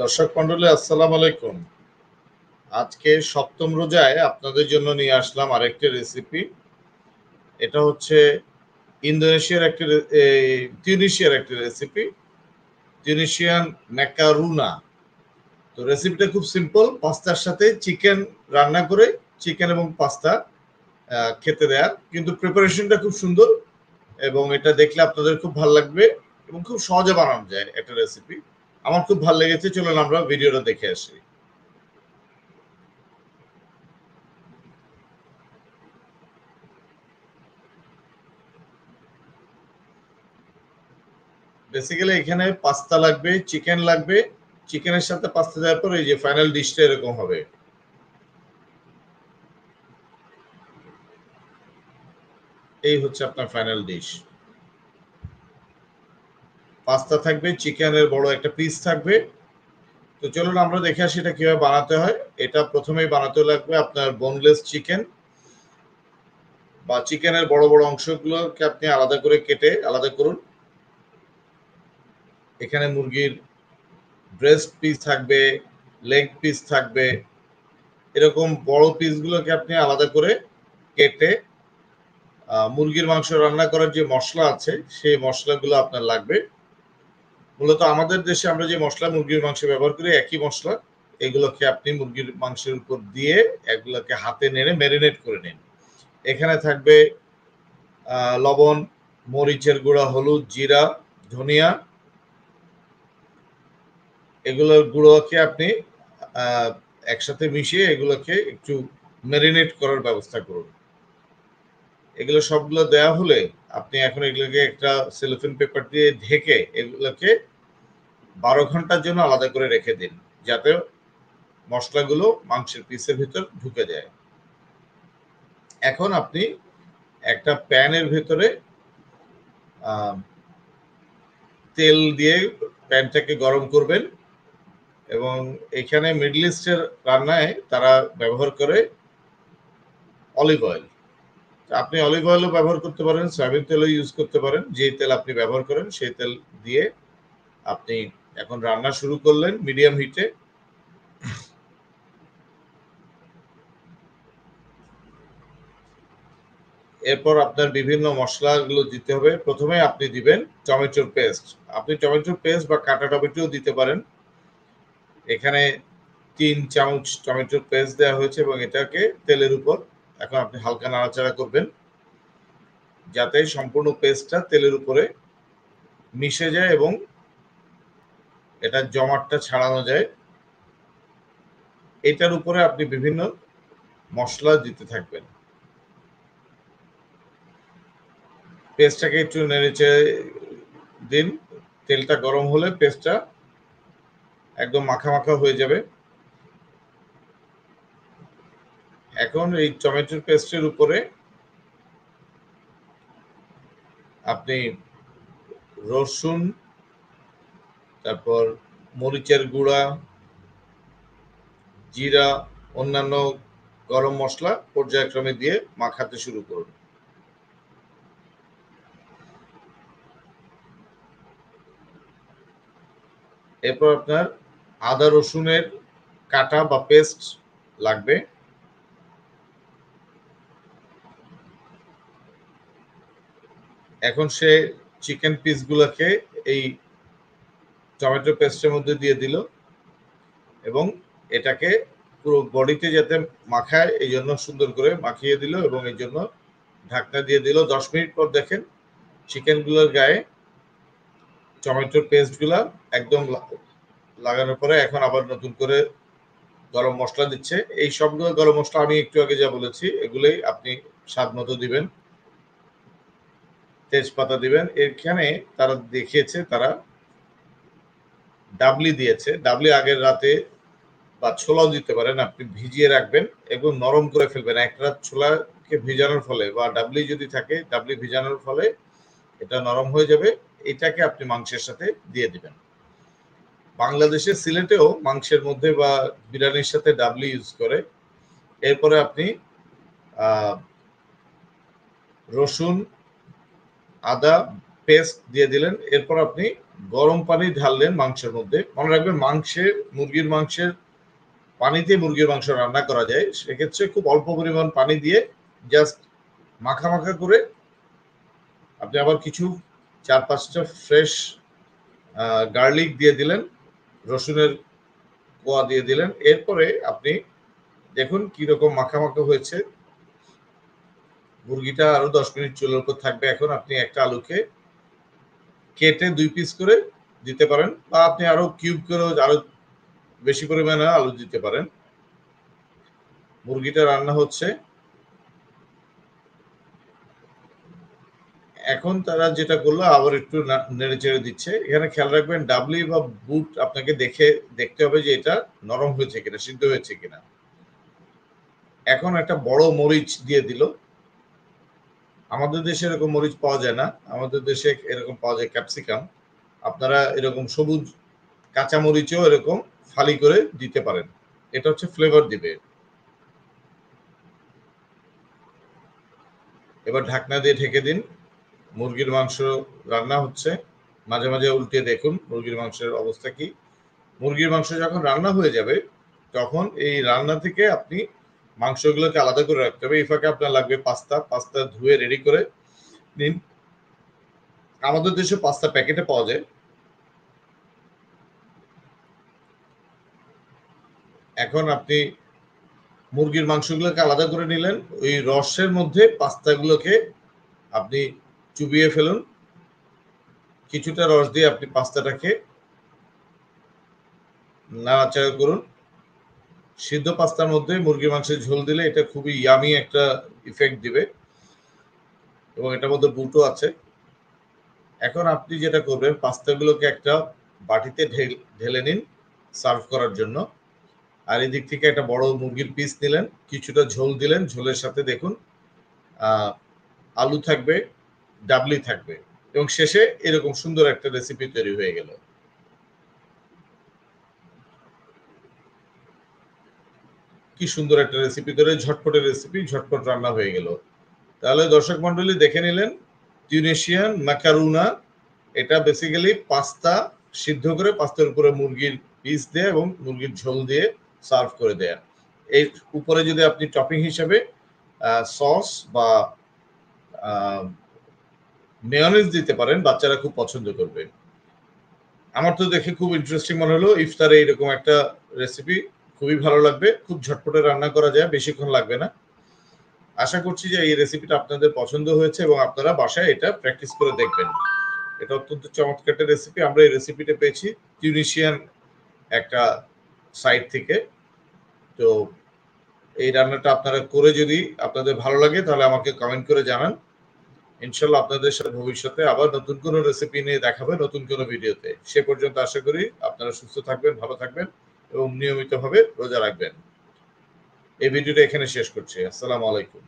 দর্শক মন্ডলী, আসসালাম আলাইকুম। আজকে সপ্তম রোজায় আপনাদের জন্য নিয়ে আসলাম আরেকটি রেসিপি এটা হচ্ছে ইন্দোনেশিয়ার একটি টিউনিশিয়ার একটি রেসিপি টিউনিশিয়ান ম্যাকারুনা। তো রেসিপিটা খুব সিম্পল পাস্তার সাথে চিকেন রান্না করে চিকেন এবং পাস্তা খেতে দেয়া। কিন্তু প্রিপারেশনটা খুব সুন্দর এবং এটা দেখলে আপনাদের খুব ভালো লাগবে এবং খুব সহজে বানানো যায় একটা রেসিপি আমার খুব ভালো লেগেছে, চলুন আমরা ভিডিওটা দেখে আসি। বেসিক্যালি এখানে পাস্তা লাগবে চিকেন লাগবে চিকেনের সাথে পাস্তা দেওয়ার পর এই যে ফাইনাল ডিশটা এরকম হবে। এই হচ্ছে আপনার ফাইনাল ডিশ পাস্তা থাকবে, চিকেনের বড় একটা পিস থাকবে। তো চলুন আমরা দেখে আসি এটা কীভাবে বানাতে হয়। এটা প্রথমেই বানাতে লাগবে আপনার বোনলেস চিকেন বা চিকেনের বড় বড় অংশগুলোকে আপনি আলাদা করে কেটে আলাদা করুন। এখানে মুরগির ব্রেস্ট পিস থাকবে লেগ পিস থাকবে, এরকম বড় পিসগুলোকে আপনি আলাদা করে কেটে মুরগির মাংস রান্না করার যে মশলা আছে, সেই মশলাগুলো আপনার লাগবে। মূলত আমাদের দেশে আমরা যে মশলা মুরগির মাংস ব্যবহার করি, একই মশলা, এগুলোকে আপনি মুরগির মাংসের উপর দিয়ে এগুলোকে হাতে নেড়ে ম্যারিনেট করে নিন। এখানে থাকবে লবণ, মরিচের গুঁড়া, হলুদ, জিরা, ধনিয়া। এগুলোর গুঁড়োকে আপনি একসাথে মিশিয়ে এগুলোকে একটু ম্যারিনেট করার ব্যবস্থা করুন। এগুলো সবগুলো দেওয়া হলে আপনি এখন এগুলোকে একটা সেলোফিন পেপার দিয়ে ঢেকে এগুলোকে বারো ঘণ্টার জন্য আলাদা করে রেখে দিন, যাতে মশলাগুলো মাংসের পিসের ভিতর ঢুকে যায়। এখন আপনি একটা প্যানের ভেতরে তেল দিয়ে প্যানটাকে গরম করবেন এবং এখানে মিডল ইস্টের রান্নায় তারা ব্যবহার করে অলিভ অয়েল। আপনি অলিভ অয়েলও ব্যবহার করতে পারেন, সয়াবিন তেলও ইউজ করতে পারেন যে তেল আপনি ব্যবহার করেন সেই তেল দিয়ে আপনি এখন রান্না শুরু করলেন মিডিয়াম হিটে। এরপর আপনার বিভিন্ন মশলাগুলো দিতে হবে। প্রথমে আপনি দিবেন টমেটোর পেস্ট। আপনি টমেটোর পেস্ট বা কাটা টমেটো দিতে পারেন। এখানে তিন চামচ টমেটোর পেস্ট দেওয়া হয়েছে এবং এটাকে তেলের উপর এখন আপনি হালকা নাড়াচাড়া করবেন। যাতে সম্পূর্ণ পেস্টটা তেলের উপরে মিশে যায় এবং এটা জমাটটা ছাড়ানো যায়। এটার উপরে আপনি বিভিন্ন মশলা দিতে থাকবেন। পেস্টটাকে একটু নেড়েচে দিন। তেলটা গরম হলে পেস্টটা একদম মাখা মাখা হয়ে যাবে। এখন এই টমেটোর পেস্টের উপরে আপনি রসুন তারপর মরিচের গুঁড়া, জিরা, অন্যান্য গরম মশলা পর্যায়ক্রমে দিয়ে মাখাতে শুরু করুন। এরপর আপনার আদা রসুনের কাটা বা পেস্ট লাগবে। এখন সে চিকেন পিসগুলোকে এই টমেটো পেস্টের মধ্যে দিয়ে দিল এবং এটাকে পুরো বডিতে যাতে মাখায়, এই জন্য সুন্দর করে মাখিয়ে দিল এবং এই জন্য ঢাকনা দিয়ে দিল। দশ মিনিট পর দেখেন চিকেনগুলোর গায়ে টমেটোর পেস্টগুলো একদম লাগানোর পরে এখন আবার নতুন করে গরম মশলা দিচ্ছে। এই সবগুলো গরম মশলা আমি একটু আগে যা বলেছি, এগুলোই আপনি স্বাদ মতো দিবেন, তেজপাতা দিবেন। এখানে তারা দেখিয়েছে, তারা ডাবলি দিয়েছে। ডাবলি আগের রাতে বা ছোলাও দিতে পারেন, আপনি ভিজিয়ে রাখবেন এবং নরম করে ফেলবেন। এক রাত ছোলাকে ভিজানোর ফলে বা ডাবলি যদি থাকে ডাবলি ভিজানোর ফলে এটা নরম হয়ে যাবে। এটাকে আপনি মাংসের সাথে দিয়ে দিবেন। বাংলাদেশের সিলেটেও মাংসের মধ্যে বা বিরিয়ানির সাথে ডাবলি ইউজ করে। এরপরে আপনি রসুন, আদা, পেস্ট দিয়ে দিলেন। এরপর আপনি গরম পানি ঢাললেন মাংসের মধ্যে, মনে রাখবেন মাংসের মুরগির মাংসের পানিতে মুরগির মাংস রান্না করা যায়। সেক্ষেত্রে খুব অল্প পরিমাণ পানি দিয়ে জাস্ট মাখা মাখা করে আপনি আবার কিছু চার পাঁচটা ফ্রেশ গার্লিক দিয়ে দিলেন, রসুনের কোয়া দিয়ে দিলেন। এরপরে আপনি দেখুন কীরকম মাখা মাখা হয়েছে। মুরগিটা আরও দশ মিনিট চুলের উপর থাকবে। এখন আপনি একটা আলুকে কেটে দুই পিস করে দিতে পারেন বা আপনি আরও কিউব করে আরও বেশি পরিমাণে আলু দিতে পারেন। মুরগিটা রান্না হচ্ছে। এখন তারা যেটা করল, আবার একটু নেড়ে চেড়ে দিচ্ছে। এখানে খেয়াল রাখবেন ডাবলি বা বুট আপনাকে দেখে, দেখতে হবে যে এটা নরম হয়েছে কিনা, সিদ্ধ হয়েছে কিনা। এখন একটা বড় মরিচ দিয়ে দিল। আমাদের দেশে এরকম মরিচ পাওয়া যায় না। আমাদের দেশে এরকম পাওয়া যায় ক্যাপসিকাম। আপনারা এরকম সবুজ কাঁচা মরিচও এরকম ফালি করে দিতে পারেন। এটা হচ্ছে ফ্লেভার দিবে। এবার ঢাকনা দিয়ে ঢেকে দিন। মুরগির মাংস রান্না হচ্ছে। মাঝে মাঝে উল্টে দেখুন মুরগির মাংসের অবস্থা কি। মুরগির মাংস যখন রান্না হয়ে যাবে, তখন এই রান্না থেকে আপনি মাংসগুলোকে আলাদা করে রাখতে হবে। এই ফাঁকে আপনার লাগবে পাস্তা। পাস্তা ধুয়ে রেডি করে নিন। আমাদের দেশে পাস্তা প্যাকেটে পাওয়া যায়। এখন আপনি মুরগির মাংসগুলোকে আলাদা করে নিলেন। ওই রসের মধ্যে পাস্তাগুলোকে আপনি চুবিয়ে ফেলুন। কিছুটা রস দিয়ে আপনি পাস্তাটাকে নাড়াচাড়া করুন। সিদ্ধ পাস্তার মধ্যে মুরগির মাংসের ঝোল দিলে এটা খুবই ইয়ামি একটা ইফেক্ট দিবে। এবং এটার মধ্যে বুটও আছে। এখন আপনি যেটা করবেন, পাস্তাগুলোকে একটা বাটিতে ঢেলে নিন সার্ভ করার জন্য। আর এদিক থেকে একটা বড় মুরগির পিস নিলেন, কিছুটা ঝোল দিলেন, ঝোলের সাথে দেখুন আলু থাকবে, ডাবলি থাকবে। এবং শেষে এরকম সুন্দর একটা রেসিপি তৈরি হয়ে গেল। কি সুন্দর একটা রেসিপি ধরে ঝটপটের রেসিপি ঝটপট রান্না হয়ে গেল। তাহলে দর্শক মন্ডলী দেখে নিলেন টিউনেশিয়ান ম্যাকারুনা এটা বেসিক্যালি পাস্তা সিদ্ধ করে পাস্তার উপরে মুরগির পিস দিয়ে এবং মুরগির ঝোল দিয়ে সার্ভ করে দেয়া। এর উপরে যদি আপনি টপিং হিসেবে সস বা মেয়নিজ দিতে পারেন, বাচ্চারা খুব পছন্দ করবে। আমার তো দেখে খুব ইন্টারেস্টিং মনে হলো, ইফতারে এইরকম একটা রেসিপি খুবই ভালো লাগবে। খুব ঝটপটে রান্না করা যায়, বেশিক্ষণ লাগবে না। আশা করছি যে এই রেসিপিটা আপনাদের পছন্দ হয়েছে এবং আপনারা বাসায় এটা প্র্যাকটিস করে দেখবেন। এটা অত্যন্ত চমৎকার রেসিপি আমরা এই রেসিপিটা পেয়েছি টিউনিশিয়ান একটা সাইট থেকে। তো এই রান্নাটা আপনারা করে যদি আপনাদের ভালো লাগে, তাহলে আমাকে কমেন্ট করে জানান। ইনশাল্লাহ আপনাদের সাথে ভবিষ্যতে আবার নতুন কোনো রেসিপি নিয়ে দেখাবে নতুন কোনো ভিডিওতে সে পর্যন্ত আশা করি আপনারা সুস্থ থাকবেন, ভালো থাকবেন। এবং নিয়মিতভাবে রোজা রাখবেন। এই ভিডিওটা এখানে শেষ করছি। আসসালামু আলাইকুম।